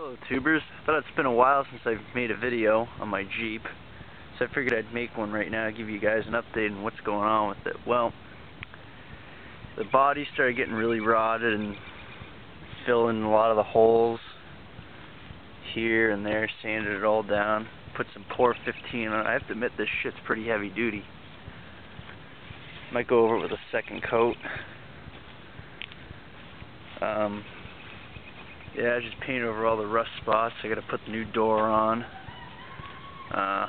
Hello tubers, thought it's been a while since I've made a video on my Jeep, so I figured I'd make one right now, give you guys an update on what's going on with it. Well, the body started getting really rotted and filling a lot of the holes here and there, sanded it all down, put some POR 15 on it. I have to admit this shit's pretty heavy duty. Might go over it with a second coat. Um, yeah, I just painted over all the rust spots. I gotta put the new door on. Uh,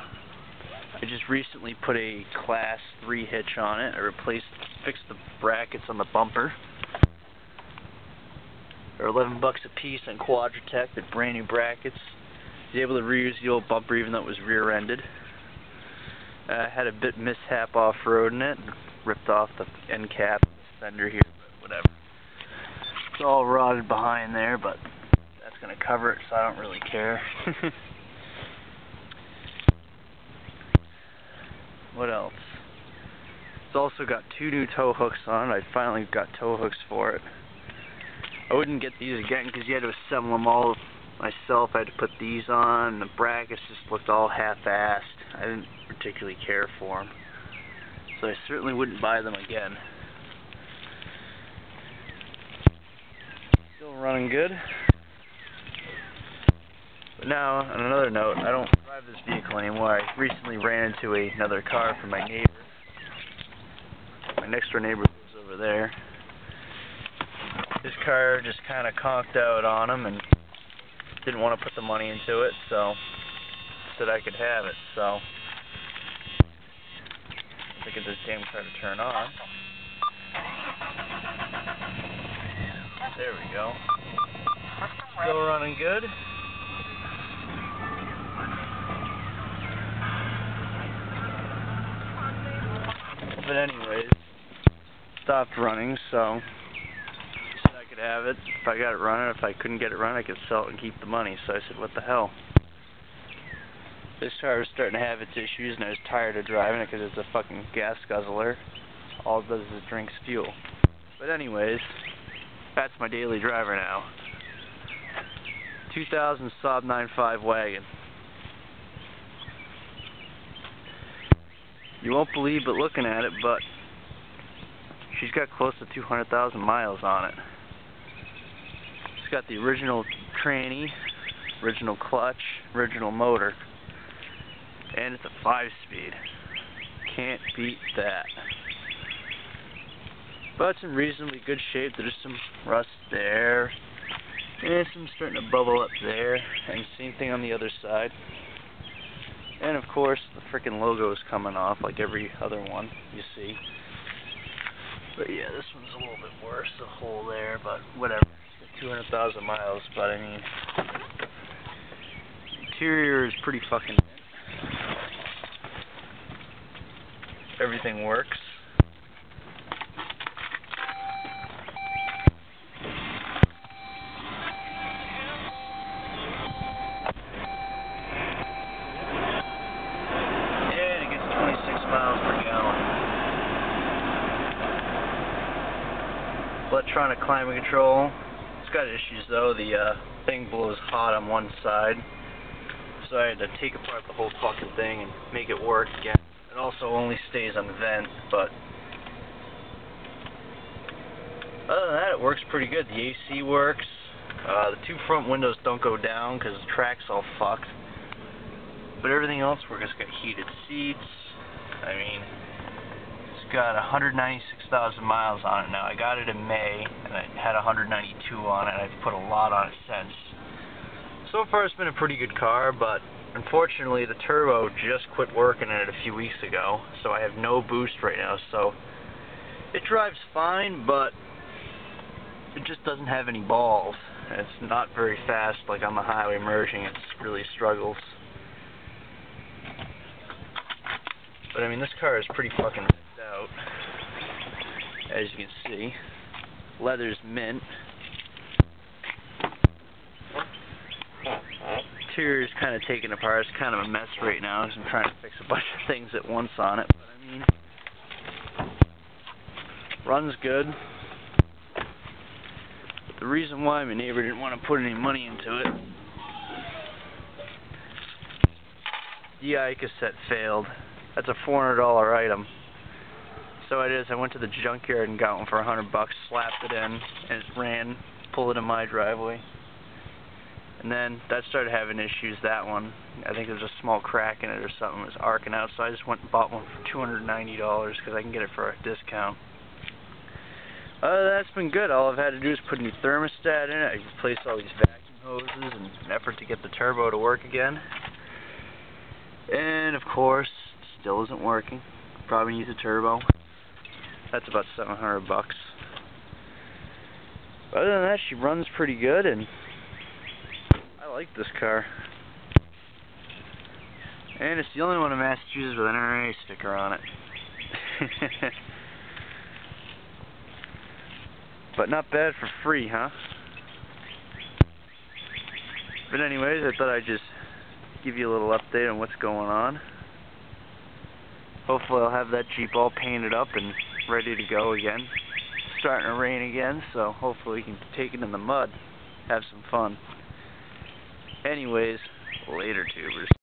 I just recently put a class 3 hitch on it. I replaced, fixed the brackets on the bumper. They're 11 bucks a piece on Quadratec. They're brand new brackets. I was able to reuse the old bumper even though it was rear-ended. I uh, had a bit mishap off-roading it. Ripped off the end cap fender here, but whatever. It's all rotted behind there, but that's going to cover it, so I don't really care. what else? It's also got two new tow hooks on it. I finally got tow hooks for it. I wouldn't get these again because you had to assemble them all myself. I had to put these on. The brackets just looked all half-assed. I didn't particularly care for them. So I certainly wouldn't buy them again. Still running good. But now, on another note, I don't drive this vehicle anymore. I recently ran into a, another car from my neighbor. My next door neighbor lives over there. His car just kind of conked out on him and didn't want to put the money into it, so said I could have it. So I get this damn car to turn on. There we go. Still running good. but anyways, stopped running, so said I could have it if I got it running. If I couldn't get it running, I could sell it and keep the money. So I said, what the hell? This car was starting to have its issues, and I was tired of driving it because it's a fucking gas guzzler. All it does is it drinks fuel. But anyways, that's my daily driver now. 2000 Saab 9-5 wagon. You won't believe but looking at it, but she's got close to 200,000 miles on it. It's got the original tranny, original clutch, original motor, and it's a 5-speed. Can't beat that. But it's in reasonably good shape. There's some rust there, and some starting to bubble up there, and same thing on the other side. And of course, the freaking logo is coming off like every other one you see. But yeah, this one's a little bit worse, the hole there, but whatever. 200,000 miles, but I mean, interior is pretty fucking. Everything works. Electronic climate control. It's got issues though. The uh, thing blows hot on one side. So I had to take apart the whole fucking thing and make it work again. It also only stays on the vent, but other than that, it works pretty good. The AC works. Uh, the two front windows don't go down because the track's all fucked. But everything else works. It's got heated seats. I mean, got 196,000 miles on it now. I got it in May, and I had 192 on it. I've put a lot on it since. So far, it's been a pretty good car, but unfortunately, the turbo just quit working in it a few weeks ago, so I have no boost right now. So it drives fine, but it just doesn't have any balls. It's not very fast, like on the highway merging. It really struggles. But I mean, this car is pretty fucking as you can see, leather's mint. Interior's kind of taken apart. It's kind of a mess right now because I'm trying to fix a bunch of things at once on it. But I mean, runs good. The reason why my neighbor didn't want to put any money into it DI cassette failed. That's a $400 item. So it is, I went to the junkyard and got one for a hundred bucks, slapped it in, and it ran, pulled it in my driveway. And then that started having issues, that one. I think there's a small crack in it or something. It was arcing out, so I just went and bought one for $290 because I can get it for a discount. Uh, that's been good. All I've had to do is put a new thermostat in it. I replaced all these vacuum hoses in an effort to get the turbo to work again. And, of course, still isn't working. Probably needs a turbo. That's about 700 bucks. Other than that, she runs pretty good, and I like this car. And it's the only one in Massachusetts with an NRA sticker on it. but not bad for free, huh? But anyways, I thought I'd just give you a little update on what's going on. Hopefully I'll have that Jeep all painted up and ready to go again. It's starting to rain again, so hopefully we can take it in the mud, have some fun. Anyways, later tubers.